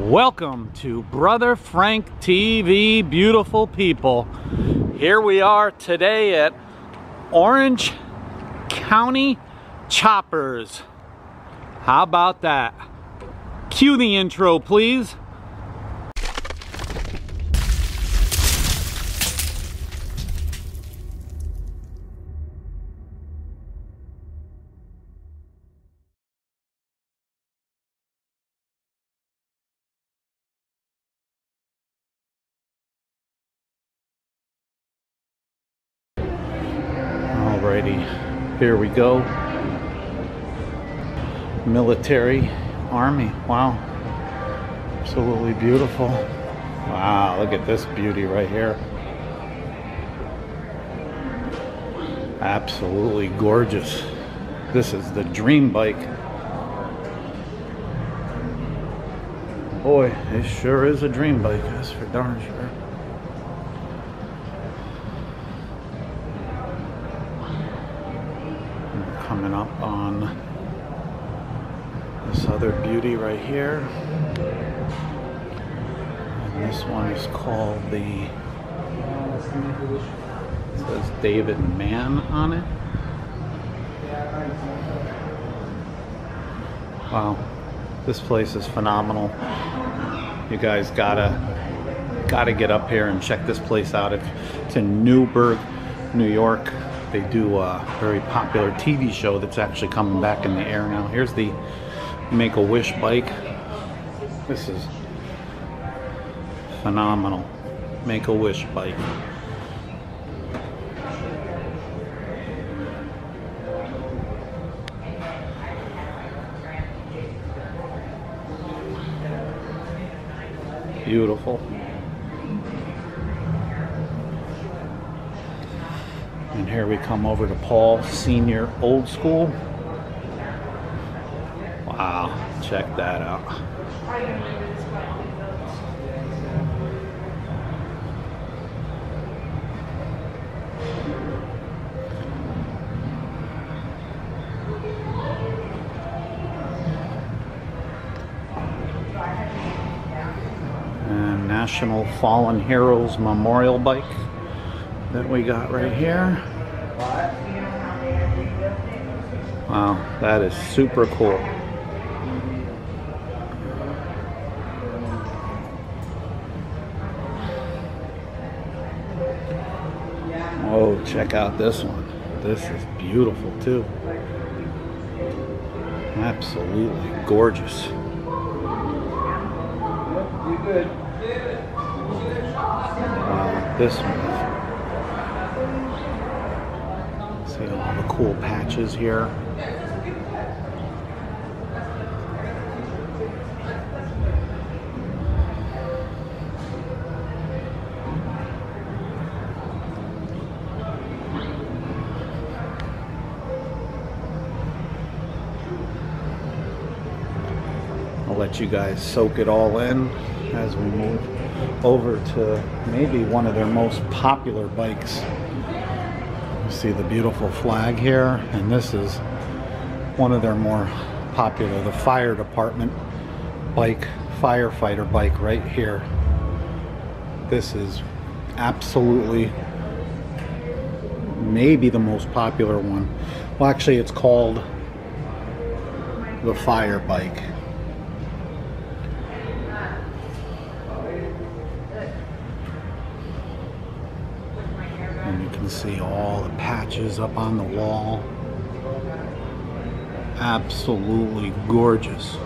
Welcome to Brother Frank TV, beautiful people. Here we are today at Orange County Choppers. How about that? Cue the intro, please. Alrighty, here we go. Military, army, wow. Absolutely beautiful. Wow, look at this beauty right here. Absolutely gorgeous. This is the dream bike. Boy, it sure is a dream bike, that's for darn sure. Coming up on this other beauty right here. And this one is called the, says David Mann on it. Wow, this place is phenomenal. You guys gotta, gotta get up here and check this place out. It's in Newburgh, New York they do a very popular TV show that's actually coming back in the air now. Here's the Make-A-Wish bike. This is phenomenal. Make-A-Wish bike. Beautiful. And here we come over to Paul Senior Old School. Wow, check that out. And National Fallen Heroes Memorial Bike that we got right here. Wow, that is super cool. Oh, check out this one. This is beautiful too. Absolutely gorgeous. Wow, this one See all the cool patches here. I'll let you guys soak it all in as we move over to maybe one of their most popular bikes see the beautiful flag here and this is one of their more popular the fire department bike firefighter bike right here. This is absolutely maybe the most popular one. Well actually it's called the fire bike see all the patches up on the wall. Absolutely gorgeous.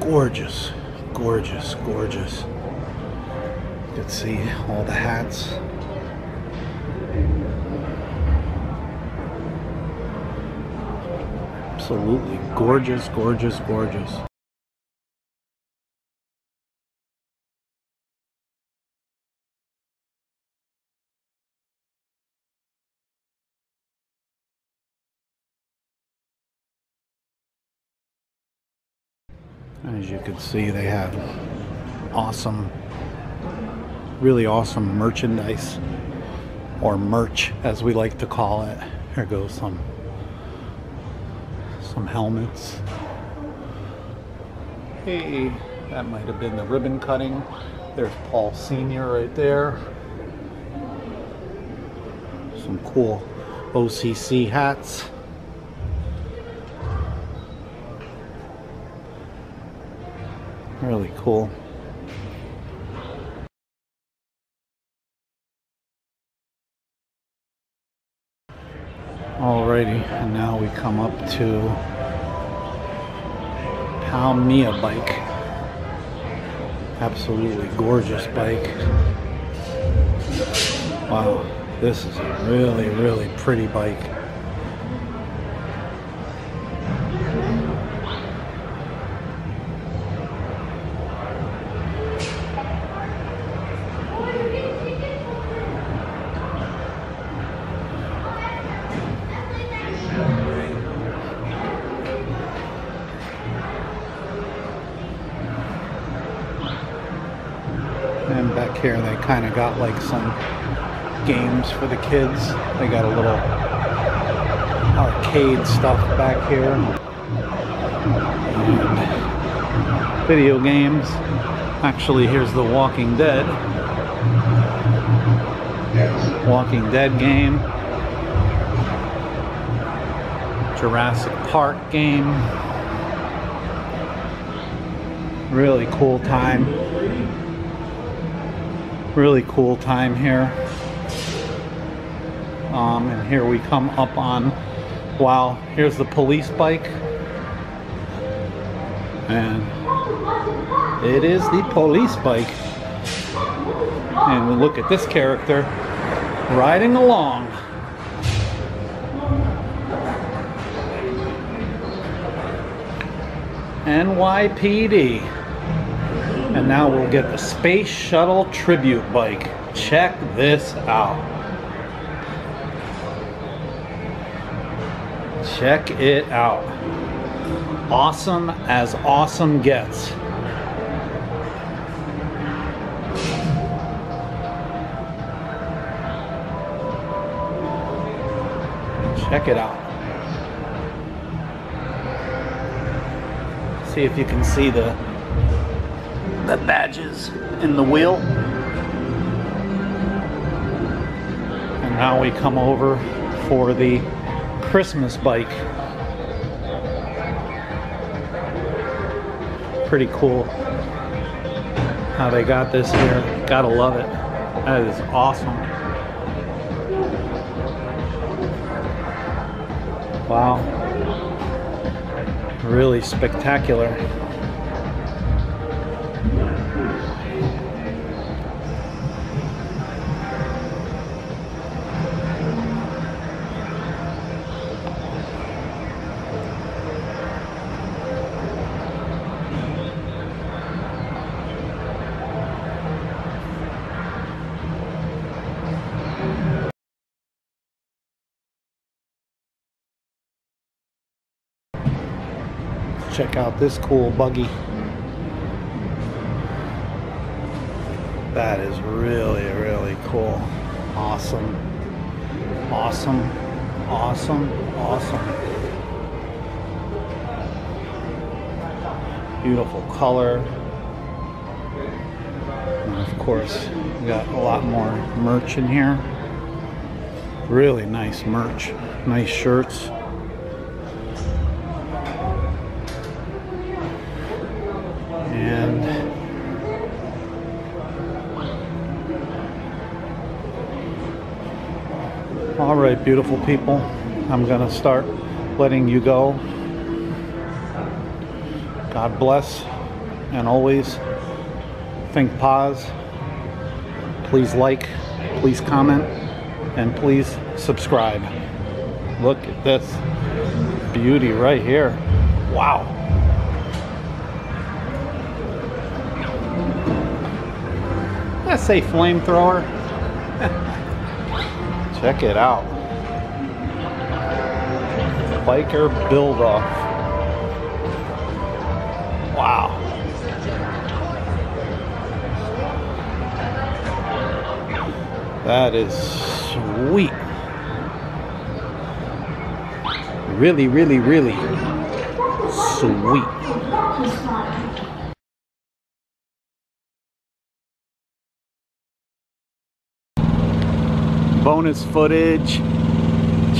Gorgeous, gorgeous, gorgeous. You can see all the hats. Absolutely gorgeous, gorgeous, gorgeous. As you can see, they have awesome, really awesome merchandise, or merch as we like to call it. Here goes some, some helmets. Hey, That might have been the ribbon cutting. There's Paul Sr. right there. Some cool OCC hats. Really cool. Alrighty, and now we come up to POW/MIA bike. Absolutely gorgeous bike. Wow, this is a really, really pretty bike. Kind of got like some games for the kids. They got a little arcade stuff back here. And video games. Actually, here's the Walking Dead. Walking Dead game. Jurassic Park game. Really cool time really cool time here. Um, and here we come up on wow here's the police bike. And it is the police bike. And look at this character riding along. NYPD and now we'll get the Space Shuttle Tribute Bike. Check this out. Check it out. Awesome as awesome gets. Check it out. See if you can see the the badges in the wheel. And now we come over for the Christmas bike. Pretty cool how they got this here. Gotta love it. That is awesome. Wow. Really spectacular. Check out this cool buggy. That is really, really cool. Awesome. Awesome. Awesome. Awesome. Beautiful color. And of course, we got a lot more merch in here. Really nice merch. Nice shirts. Beautiful people, I'm going to start letting you go. God bless, and always think POZ. Please like, please comment, and please subscribe. Look at this beauty right here. Wow. I say flamethrower. Check it out biker build off. Wow. That is sweet. Really, really, really sweet. bonus footage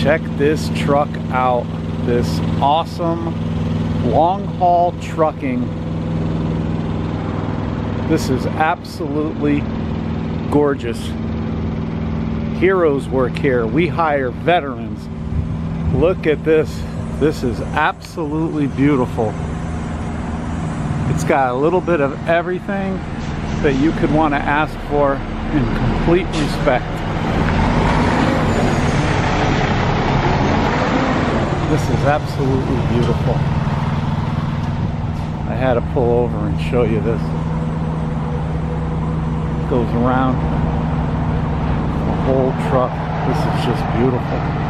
Check this truck out. This awesome long haul trucking. This is absolutely gorgeous. Heroes work here. We hire veterans. Look at this. This is absolutely beautiful. It's got a little bit of everything that you could want to ask for in complete respect. This is absolutely beautiful. I had to pull over and show you this. It Goes around the whole truck. This is just beautiful.